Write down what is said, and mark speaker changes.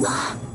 Speaker 1: 哇